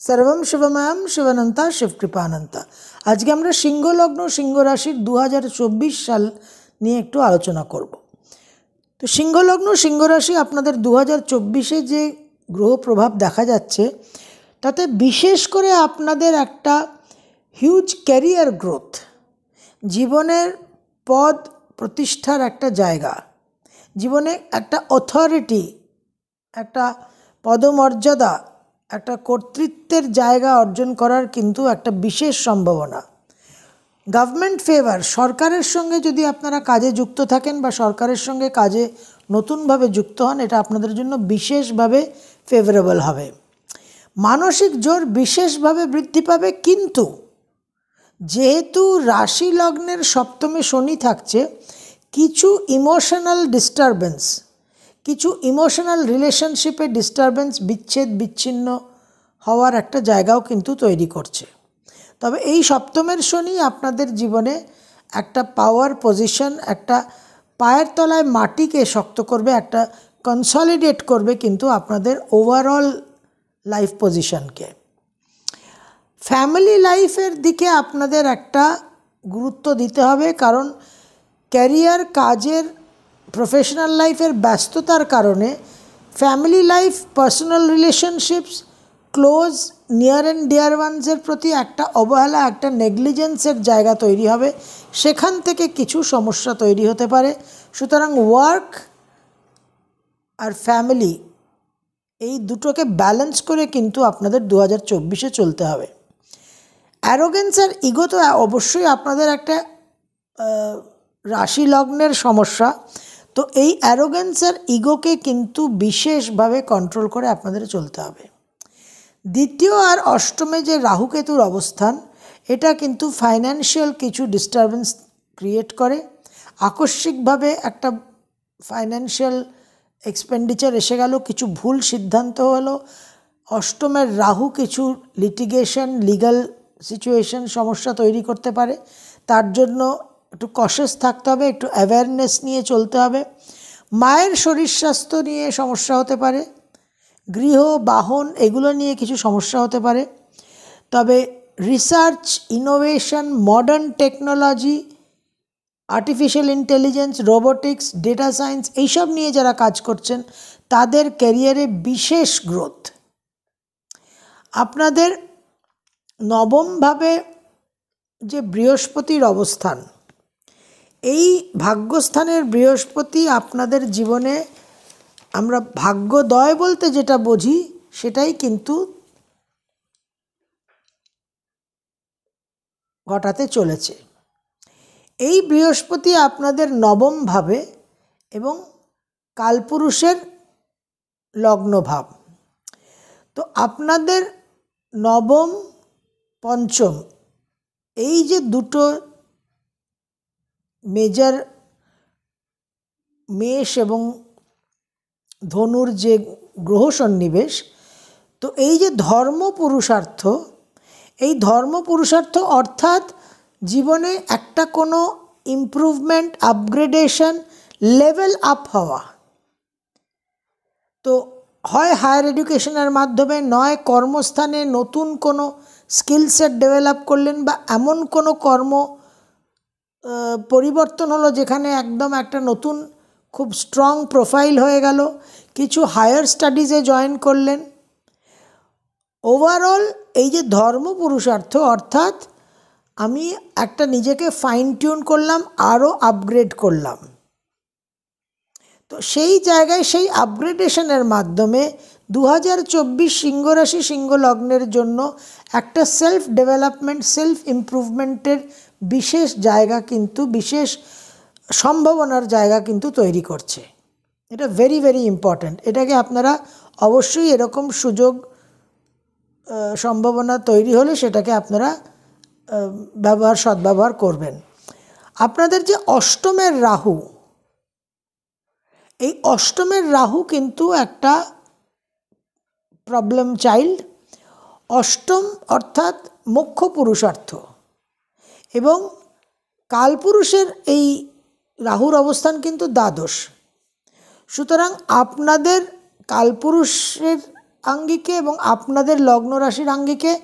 সর্বম শিবময়ম শিবানন্তা শিবকৃপানন্তা। আজকে আমরা সিংহ লগ্ন সিংহ রাশির দু হাজার চব্বিশ সাল নিয়ে একটু আলোচনা করব। তো সিংহ লগ্ন সিংহ রাশি আপনাদের দু হাজার যে গ্রহ প্রভাব দেখা যাচ্ছে, তাতে বিশেষ করে আপনাদের একটা হিউজ ক্যারিয়ার গ্রোথ জীবনের পদ প্রতিষ্ঠার একটা জায়গা, জীবনে একটা অথরিটি একটা পদমর্যাদা একটা কর্তৃত্বের জায়গা অর্জন করার কিন্তু একটা বিশেষ সম্ভাবনা। গভর্নমেন্ট ফেভার সরকারের সঙ্গে যদি আপনারা কাজে যুক্ত থাকেন বা সরকারের সঙ্গে কাজে নতুনভাবে যুক্ত হন, এটা আপনাদের জন্য বিশেষভাবে ফেভারেবল হবে। মানসিক জোর বিশেষভাবে বৃদ্ধি পাবে, কিন্তু যেহেতু রাশি লগ্নের সপ্তমে শনি থাকছে, কিছু ইমোশনাল ডিস্টারবেন্স কিছু ইমোশনাল রিলেশনশিপে ডিস্টারবেন্স বিচ্ছেদ, বিচ্ছিন্ন হওয়ার একটা জায়গাও কিন্তু তৈরি করছে। তবে এই সপ্তমের শনি আপনাদের জীবনে একটা পাওয়ার পজিশন একটা পায়ের তলায় মাটিকে শক্ত করবে, একটা কনসলিডেট করবে কিন্তু আপনাদের ওভারঅল লাইফ পজিশনকে ফ্যামিলি লাইফের দিকে আপনাদের একটা গুরুত্ব দিতে হবে কারণ ক্যারিয়ার কাজের প্রফেশনাল লাইফের ব্যস্ততার কারণে family life personal relationships close near and dear ওয়ানসের প্রতি একটা অবহেলা, একটা নেগলিজেন্সের জায়গা তৈরি হবে। সেখান থেকে কিছু সমস্যা তৈরি হতে পারে। সুতরাং ওয়ার্ক আর ফ্যামিলি এই দুটোকে ব্যালেন্স করে কিন্তু আপনাদের দু হাজার চব্বিশে চলতে হবে। অ্যারোগেন্স আর ইগো তো অবশ্যই আপনাদের একটা রাশি লগ্নের সমস্যা। তো এই অ্যারোগেন্স আর ইগোকে কিন্তু বিশেষভাবে কন্ট্রোল করে আপনাদের চলতে হবে। দ্বিতীয় আর অষ্টমে যে রাহুকেতুর অবস্থান, এটা কিন্তু ফাইন্যান্সিয়াল কিছু ডিস্টারবেন্স ক্রিয়েট করে। আকস্মিকভাবে একটা ফাইন্যান্সিয়াল এক্সপেন্ডিচার এসে গেল, কিছু ভুল সিদ্ধান্ত হলো। অষ্টমের রাহু কিছু লিটিগেশন লিগাল সিচুয়েশন সমস্যা তৈরি করতে পারে। তার জন্য একটু কশেস থাকতে হবে, একটু অ্যাওয়ারনেস নিয়ে চলতে হবে। মায়ের শরীর স্বাস্থ্য নিয়ে সমস্যা হতে পারে, গৃহ, বাহন এগুলো নিয়ে কিছু সমস্যা হতে পারে। তবে research innovation modern technology artificial intelligence robotics data science এইসব নিয়ে যারা কাজ করছেন, তাদের ক্যারিয়ারে বিশেষ গ্রোথ আপনাদের নবমভাবে যে বৃহস্পতির অবস্থান এই ভাগ্যস্থানের বৃহস্পতি আপনাদের জীবনে আমরা ভাগ্যদয় বলতে যেটা বুঝি, সেটাই কিন্তু ঘটাতে চলেছে। এই বৃহস্পতি আপনাদের নবমভাবে এবং কালপুরুষের লগ্নভাব তো আপনাদের নবম, পঞ্চম, এই যে দুটো মেজর মেষ এবং ধনুর যে গ্রহ সন্নিবেশ, তো এই যে ধর্ম পুরুষার্থ, এই ধর্ম পুরুষার্থ অর্থাৎ জীবনে একটা কোনো ইমপ্রুভমেন্ট আপগ্রেডেশন লেভেল আপ হওয়া। তো হয় হায়ার এডুকেশনের মাধ্যমে, নয় কর্মস্থানে নতুন কোনো স্কিল সেট ডেভেলপ করলেন বা এমন কোনো কর্ম পরিবর্তন হলো যেখানে একদম একটা নতুন খুব স্ট্রং প্রোফাইল হয়ে গেল। কিছু হায়ার স্টাডিজে জয়েন করলেন। ওভারঅল এই যে ধর্ম পুরুষার্থ, অর্থাৎ আমি একটা নিজেকে ফাইন টিউন করলাম আরও আপগ্রেড করলাম। তো সেই জায়গায় সেই আপগ্রেডেশনের মাধ্যমে দু হাজার চব্বিশ সিংহরাশি সিংহ লগ্নের জন্য একটা সেলফ ডেভেলপমেন্ট সেলফ ইমপ্রুভমেন্টের বিশেষ জায়গা কিন্তু, বিশেষ সম্ভাবনার জায়গা কিন্তু তৈরি করছে। এটা ভেরি ভেরি ইম্পর্ট্যান্ট এটাকে আপনারা অবশ্যই এরকম সুযোগ সম্ভাবনা তৈরি হলে সেটাকে আপনারা ব্যবহার, সদ্ব্যবহার করবেন। আপনাদের যে অষ্টমের রাহু, এই অষ্টমের রাহু কিন্তু একটা প্রবলেম চাইল্ড অষ্টম অর্থাৎ মুখ্য পুরুষার্থ। এবং কালপুরুষের এই রাহুর অবস্থান কিন্তু দ্বাদশ। সুতরাং আপনাদের কালপুরুষের আঙ্গিকে এবং আপনাদের লগ্ন রাশির আঙ্গিকে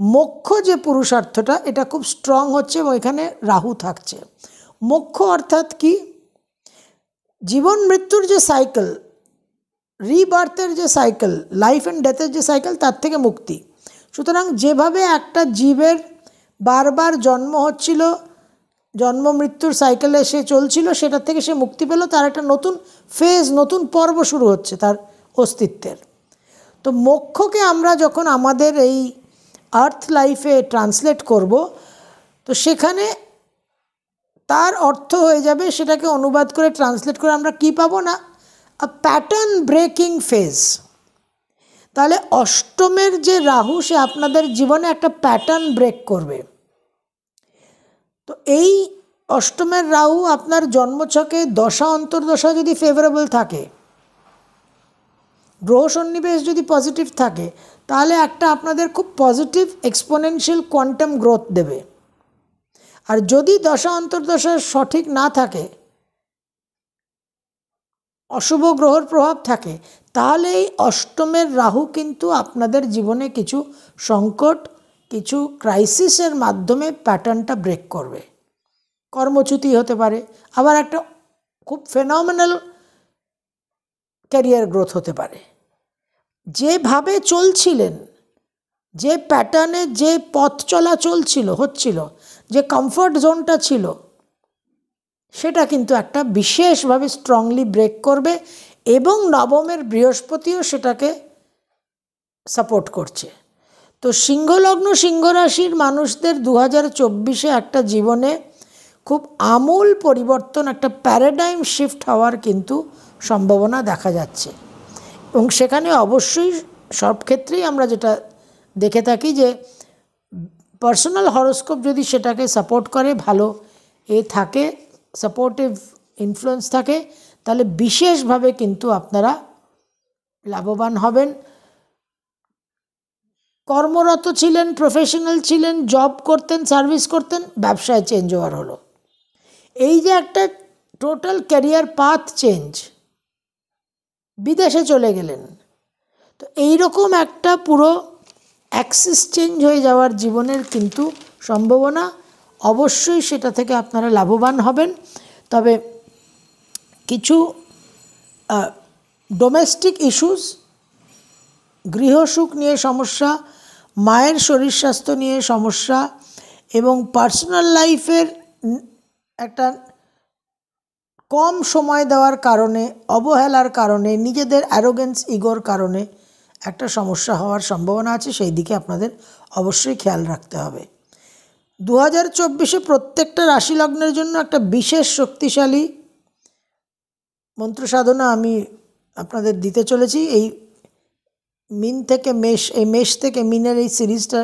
মোক্ষ যে পুরুষার্থটা, এটা খুব স্ট্রং হচ্ছে এবং এখানে রাহু থাকছে। মোক্ষ অর্থাৎ কি? জীবন মৃত্যুর যে সাইকেল রিবার্থের যে সাইকেল লাইফ অ্যান্ড ডেথের যে সাইকেল তার থেকে মুক্তি। সুতরাং যেভাবে একটা জীবের বারবার জন্ম হচ্ছিল, জন্ম মৃত্যুর সাইকেলে সে চলছিল, সেটার থেকে সে মুক্তি পেল। তার একটা নতুন ফেজ নতুন পর্ব শুরু হচ্ছে তার অস্তিত্বের। তো মোক্ষকে আমরা যখন আমাদের এই আর্থ লাইফে ট্রান্সলেট করব, তো সেখানে তার অর্থ হয়ে যাবে, সেটাকে অনুবাদ করে ট্রান্সলেট করে আমরা কি পাবো না? প্যাটার্ন ব্রেকিং ফেজ তাহলে অষ্টমের যে রাহু, সে আপনাদের জীবনে একটা প্যাটার্ন ব্রেক করবে। তো এই অষ্টমের রাহু আপনার জন্মছকে দশা, অন্তর্দশা যদি ফেভারেবল থাকে, গ্রহ সন্নিবেশ যদি পজিটিভ থাকে, তাহলে একটা আপনাদের খুব পজিটিভ এক্সপোনেনশিয়াল কোয়ান্টাম গ্রোথ দেবে। আর যদি দশা, অন্তর্দশা সঠিক না থাকে অশুভ গ্রহর প্রভাব থাকে তাহলে এই অষ্টমের রাহু কিন্তু আপনাদের জীবনে কিছু সংকট, কিছু ক্রাইসিসের মাধ্যমে প্যাটার্নটা ব্রেক করবে। কর্মচ্যুতি হতে পারে, আবার একটা খুব ফেনমিনাল ক্যারিয়ার গ্রোথ হতে পারে। যেভাবে চলছিলেন, যে প্যাটার্নে যে পথ চলা চলছিল, হচ্ছিল, যে কমফর্ট জোনটা ছিল সেটা কিন্তু একটা বিশেষভাবে স্ট্রংলি ব্রেক করবে এবং নবমের বৃহস্পতিও সেটাকে সাপোর্ট করছে। তো সিংহলগ্ন সিংহ রাশির মানুষদের দু হাজার চব্বিশে একটা জীবনে খুব আমূল পরিবর্তন, একটা প্যারাডাইম শিফট হওয়ার কিন্তু সম্ভাবনা দেখা যাচ্ছে। এবং সেখানে অবশ্যই সব ক্ষেত্রেই আমরা যেটা দেখে থাকি যে পার্সোনাল হরোস্কোপ যদি সেটাকে সাপোর্ট করে, ভালো এ থাকে। সাপোর্টিভ ইনফ্লুয়েন্স থাকে, তাহলে বিশেষভাবে কিন্তু আপনারা লাভবান হবেন। কর্মরত ছিলেন প্রফেশনাল ছিলেন জব করতেন সার্ভিস করতেন, ব্যবসায় চেঞ্জ হওয়ার হলো। এই যে একটা টোটাল ক্যারিয়ার পাথ চেঞ্জ বিদেশে চলে গেলেন। তো এই রকম একটা পুরো অ্যাক্সিস চেঞ্জ হয়ে যাওয়ার জীবনের কিন্তু সম্ভাবনা। অবশ্যই সেটা থেকে আপনারা লাভবান হবেন। তবে কিছু ডোমেস্টিক ইস্যুস গৃহসুখ নিয়ে সমস্যা, মায়ের শরীর স্বাস্থ্য নিয়ে সমস্যা এবং পার্সোনাল লাইফের একটা কম সময় দেওয়ার কারণে, অবহেলার কারণে, নিজেদের অ্যারোগেন্স ইগোর কারণে একটা সমস্যা হওয়ার সম্ভাবনা আছে। সেই দিকে আপনাদের অবশ্যই খেয়াল রাখতে হবে। দু হাজার চব্বিশে প্রত্যেকটা রাশি লগ্নের জন্য একটা বিশেষ শক্তিশালী মন্ত্র সাধনা আমি আপনাদের দিতে চলেছি। এই মিন থেকে মেষ, এই মেষ থেকে মিনের এই সিরিজটা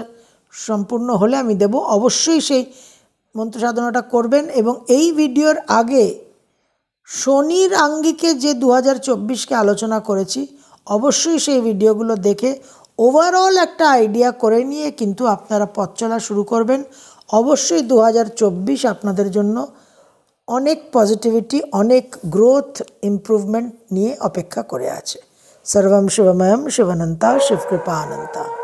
সম্পূর্ণ হলে আমি দেব। অবশ্যই সেই মন্ত্র সাধনাটা করবেন এবং এই ভিডিওর আগে শনির আঙ্গিকে যে দু হাজার চব্বিশকে আলোচনা করেছি, অবশ্যই সেই ভিডিওগুলো দেখে ওভারঅল একটা আইডিয়া করে নিয়ে কিন্তু আপনারা পথ চলা শুরু করবেন। অবশ্যই দু হাজার চব্বিশ আপনাদের জন্য অনেক পজিটিভিটি অনেক গ্রোথ ইমপ্রুভমেন্ট নিয়ে অপেক্ষা করে আছে। সর্বম শিবময়ম শিবানন্তা শিবকৃপা অনন্তা